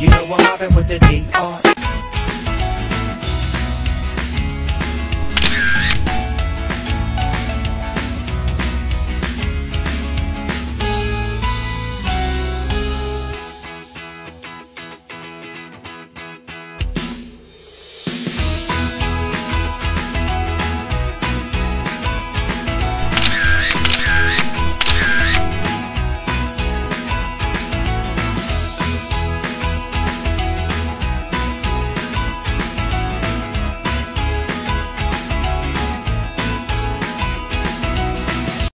You know I'm mobbing with the DR.